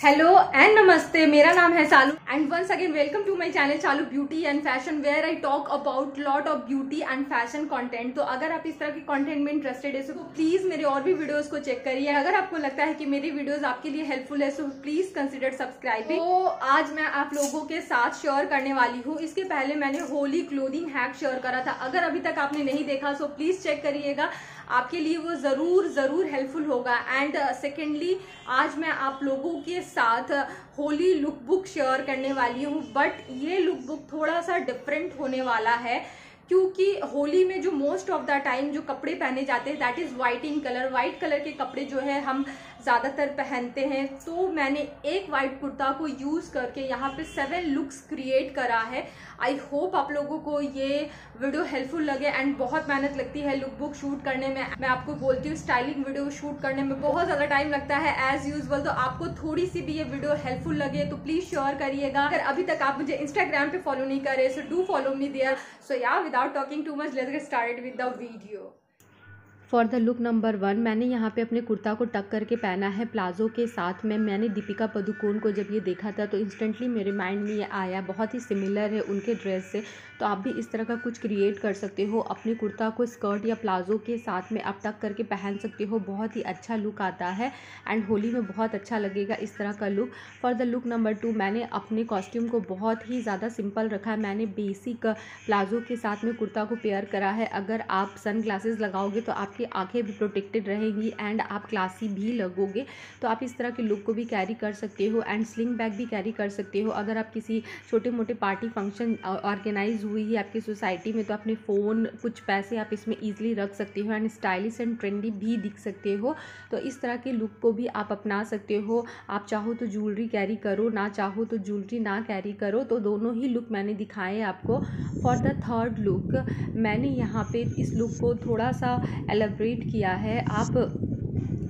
Hello and नमस्ते मेरा नाम है Salu. And once again welcome to my channel Chalu beauty and fashion where I talk about lot of beauty and fashion content तो अगर आप इस तरह के कंटेंट में इंटरेस्टेड है तो प्लीज़ मेरे और भी वीडियोस को चेक करिए. अगर आपको लगता है कि मेरी वीडियोस आपके लिए हेल्पफुल है सो प्लीज़ कंसिडर सब्सक्राइबिंग तो आज मैं आप लोगों के साथ शेयर करने वाली हूँ. इसके पहले मैंने होली क्लोदिंग हैक शेयर करा था. अगर अभी तक आपने नहीं देखा सो प्लीज़ चेक करिएगा. आपके लिए वो ज़रूर ज़रूर हेल्पफुल होगा. एंड सेकेंडली uh, आज मैं आप लोगों के साथ होली लुक बुक शेयर करने वाली हूँ बट ये लुक बुक थोड़ा सा डिफरेंट होने वाला है, क्योंकि होली में जो मोस्ट ऑफ़ द टाइम जो कपड़े पहने जाते हैं that is white in colour white colour के कपड़े जो है, हम ज़्यादातर पहनते हैं तो मैंने एक वाइट कुर्ता को यूज़ करके यहाँ पे सेवन लुक्स क्रिएट करा है। आई होप आप लोगों को ये वीडियो हेल्पफुल लगे एंड बहुत मेहनत लगती है लुक बुक शूट करने में। मैं आपको बोलती हूँ स्टाइलिंग वीडियो शूट करने में बहुत ज़्यादा टाइम लगता है एज यूजल तो आपको थोड़ी सी भी ये वीडियो हेल्पफुल लगे तो प्लीज़ शेयर करिएगा। अगर अभी तक आप मुझे इंस्टाग्राम पे फॉलो नहीं करे so do follow me there so yeah without talking too much let get started with the video for the look number one मैंने यहाँ पे अपने कुर्ता को टक करके पहना है प्लाज़ो के साथ में। मैंने दीपिका पदुकोण को जब ये देखा था तो इंस्टेंटली मेरे माइंड में ये आया। बहुत ही सिमिलर है उनके ड्रेस से। तो आप भी इस तरह का कुछ क्रिएट कर सकते हो। अपने कुर्ता को स्कर्ट या प्लाज़ो के साथ में आप टक करके पहन सकते हो। बहुत ही अच्छा लुक आता है एंड होली में बहुत अच्छा लगेगा इस तरह का look for the look number two मैंने अपने कॉस्ट्यूम को बहुत ही ज़्यादा सिंपल रखा है। मैंने बेसिक प्लाज़ो के साथ में कुर्ता को पेयर करा है। अगर आप सन लगाओगे तो आपकी आँखें भी प्रोटेक्टेड रहेंगी एंड आप क्लासी भी लगोगे। तो आप इस तरह के लुक को भी कैरी कर सकते हो एंड स्लिंग बैग भी कैरी कर सकते हो। अगर आप किसी छोटे मोटे पार्टी फ़ंक्शन ऑर्गेनाइज हुई है आपकी सोसाइटी में तो अपने फ़ोन कुछ पैसे आप इसमें ईजिली रख सकते हो एंड स्टाइलिश एंड ट्रेंडी भी दिख सकते हो। तो इस तरह के लुक को भी आप अपना सकते हो। आप चाहो तो ज्वेलरी कैरी करो, ना चाहो तो ज्वेलरी ना कैरी करो। तो दोनों ही लुक मैंने दिखाए आपको। फॉर द थर्ड लुक मैंने यहाँ पे इस लुक को थोड़ा सा एलेब्रेट किया है। आप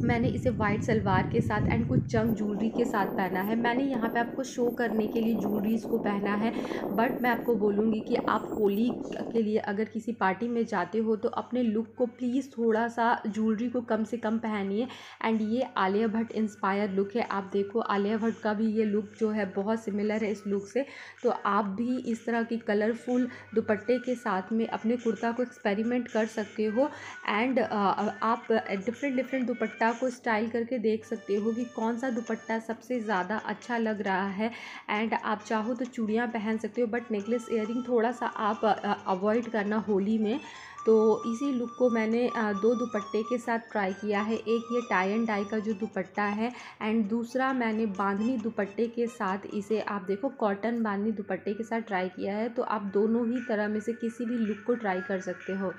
मैंने इसे वाइट सलवार के साथ एंड कुछ जंग ज्वेलरी के साथ पहना है। मैंने यहाँ पे आपको शो करने के लिए ज्वेलरीज को पहना है बट मैं आपको बोलूँगी कि आप होली के लिए अगर किसी पार्टी में जाते हो तो अपने लुक को प्लीज़ थोड़ा सा ज्वेलरी को कम से कम पहनिए। एंड ये आलिया भट्ट इंस्पायर लुक है। आप देखो, आलिया भट्ट का भी ये लुक जो है बहुत सिमिलर है इस लुक से। तो आप भी इस तरह की कलरफुल दुपट्टे के साथ में अपने कुर्ता को एक्सपेरिमेंट कर सकते हो। एंड आप डिफरेंट डिफरेंट दुपट्टा को स्टाइल करके देख सकते हो कि कौन सा दुपट्टा सबसे ज़्यादा अच्छा लग रहा है। एंड आप चाहो तो चूड़ियाँ पहन सकते हो, बट नेकलेस इयरिंग थोड़ा सा आप अवॉइड करना होली में। तो इसी लुक को मैंने दो दुपट्टे के साथ ट्राई किया है। एक ये टाई एंड डाई का जो दुपट्टा है एंड दूसरा मैंने बांधनी दुपट्टे के साथ इसे, आप देखो कॉटन बांधनी दुपट्टे के साथ ट्राई किया है। तो आप दोनों ही तरह में से किसी भी लुक को ट्राई कर सकते हो।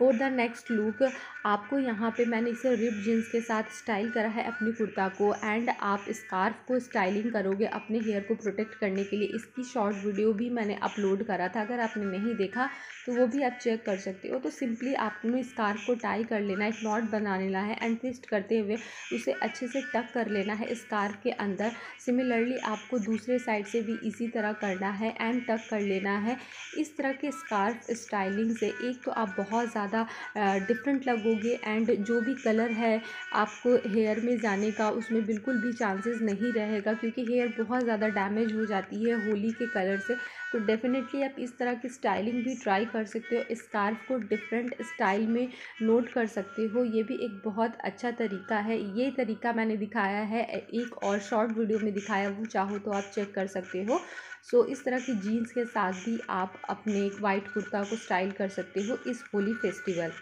फॉर द नेक्स्ट लुक आपको यहाँ पे मैंने इसे रिप जीन्स के साथ स्टाइल करा है अपनी कुर्ता को एंड आप स्कार्फ को स्टाइलिंग करोगे अपने हेयर को प्रोटेक्ट करने के लिए। इसकी शॉर्ट वीडियो भी मैंने अपलोड करा था, अगर आपने नहीं देखा तो वो भी आप चेक कर सकते हो। तो सिंपली आपने स्कार्फ को टाई कर लेना, एक नॉट बना लेना है एंड ट्विस्ट करते हुए उसे अच्छे से टक कर लेना है स्कार्फ के अंदर। सिमिलरली आपको दूसरे साइड से भी इसी तरह करना है एंड टक कर लेना है। इस तरह के स्कार्फ स्टाइलिंग से एक तो आप बहुत ज़्यादा ज़्यादा डिफरेंट लगोगे एंड जो भी कलर है आपको हेयर में जाने का उसमें बिल्कुल भी चांसेस नहीं रहेगा क्योंकि हेयर बहुत ज़्यादा डैमेज हो जाती है होली के कलर से। तो डेफ़िनेटली आप इस तरह की स्टाइलिंग भी ट्राई कर सकते हो स्कार्फ को डिफरेंट स्टाइल में नोट कर सकते हो। ये भी एक बहुत अच्छा तरीका है। ये तरीका मैंने दिखाया है एक और शॉर्ट वीडियो में दिखाया, वो चाहो तो आप चेक कर सकते हो। सो इस तरह की जीन्स के साथ भी आप अपने एक वाइट कुर्ता को स्टाइल कर सकते हो इस Holi festival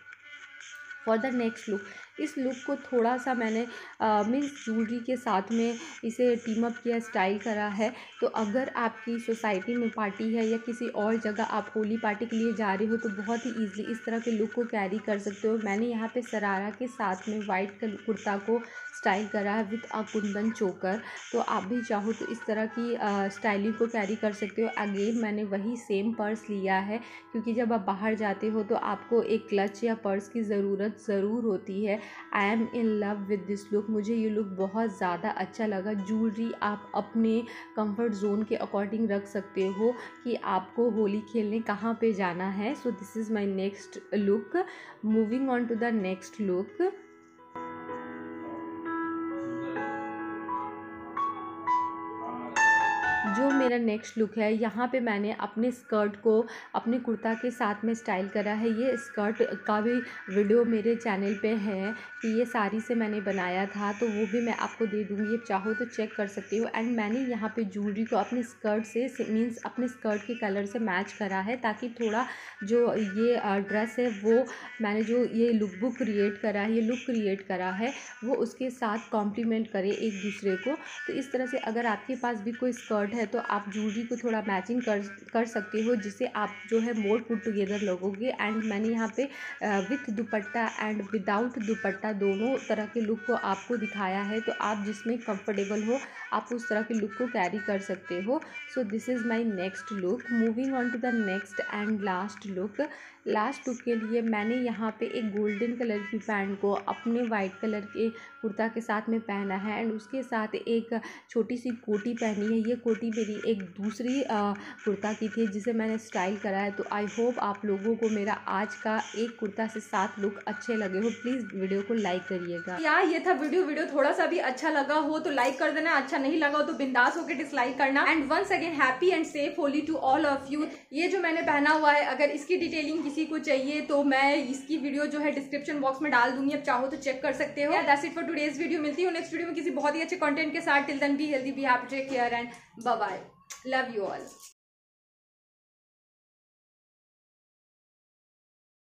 for the next look इस लुक को थोड़ा सा मैंने मीन्स ज्वेलरी के साथ में इसे टीम अप किया स्टाइल करा है। तो अगर आपकी सोसाइटी में पार्टी है या किसी और जगह आप होली पार्टी के लिए जा रहे हो तो बहुत ही ईजिली इस तरह के लुक को कैरी कर सकते हो। मैंने यहाँ पे सरारा के साथ में वाइट कुर्ता को स्टाइल करा है विथ अ कुंदन चोकर। तो आप भी चाहो तो इस तरह की स्टाइलिंग को कैरी कर सकते हो। अगेन, मैंने वही सेम पर्स लिया है, क्योंकि जब आप बाहर जाते हो तो आपको एक क्लच या पर्स की ज़रूरत ज़रूर होती है। I am in love with this look मुझे ये लुक बहुत ज़्यादा अच्छा लगा। ज्वेलरी आप अपने कंफर्ट जोन के अकॉर्डिंग रख सकते हो कि आपको होली खेलने कहाँ पे जाना है। So this is my next look moving on to the next look जो मेरा नेक्स्ट लुक है, यहाँ पे मैंने अपने स्कर्ट को अपने कुर्ता के साथ में स्टाइल करा है। ये स्कर्ट का भी वीडियो मेरे चैनल पे है कि ये साड़ी से मैंने बनाया था तो वो भी मैं आपको दे दूँगी। ये चाहो तो चेक कर सकती हो। एंड मैंने यहाँ पे ज्वेलरी को अपने स्कर्ट से मीन्स अपने स्कर्ट के कलर से मैच करा है, ताकि थोड़ा जो ये ड्रेस है, वो मैंने जो ये लुक बुक क्रिएट करा है, ये लुक क्रिएट करा है, वो उसके साथ कॉम्प्लीमेंट करे एक दूसरे को। तो इस तरह से अगर आपके पास भी कोई स्कर्ट है तो आप ज्वेलरी को थोड़ा मैचिंग कर कर सकते हो, जिससे आप जो है मोर पुट टुगेदर लगोगे। एंड मैंने यहाँ पे with dupatta and without dupatta दोनों तरह के लुक को आपको दिखाया है तो आप जिसमें कंफर्टेबल हो, आप उस तरह के लुक को कैरी कर सकते हो। So this is my next look moving on to the next and last look last look के लिए मैंने यहाँ पे एक गोल्डन कलर की पैंट को अपने वाइट कलर के कुर्ता के साथ में पहना है एंड उसके साथ एक छोटी सी कोटी पहनी है। ये कोटी मेरी एक दूसरी कुर्ता की थी जिसे मैंने स्टाइल करा है। तो आई होप आप लोगों को मेरा आज का एक कुर्ता से सात लुक अच्छे लगे हो। प्लीज़ वीडियो को लाइक करिएगा। यार ये था वीडियो वीडियो थोड़ा सा भी अच्छा लगा हो तो लाइक कर देना अच्छा नहीं लगा हो तो बिंदास होकर डिसलाइक करना। And once again happy and safe Holi to all of you. ये जो मैंने पहना हुआ है, अगर इसकी डिटेलिंग किसी को चाहिए तो मैं इसकी वीडियो जो है डिस्क्रिप्शन बॉक्स में डाल दूँगी अब चाहो तो चेक कर सकते हो। Thus it for today's video मिलती हूँ नेक्स्ट वीडियो में किसी बहुत ही अच्छे कंटेंट के साथ. Till then be healthy be happy take care and bye love you all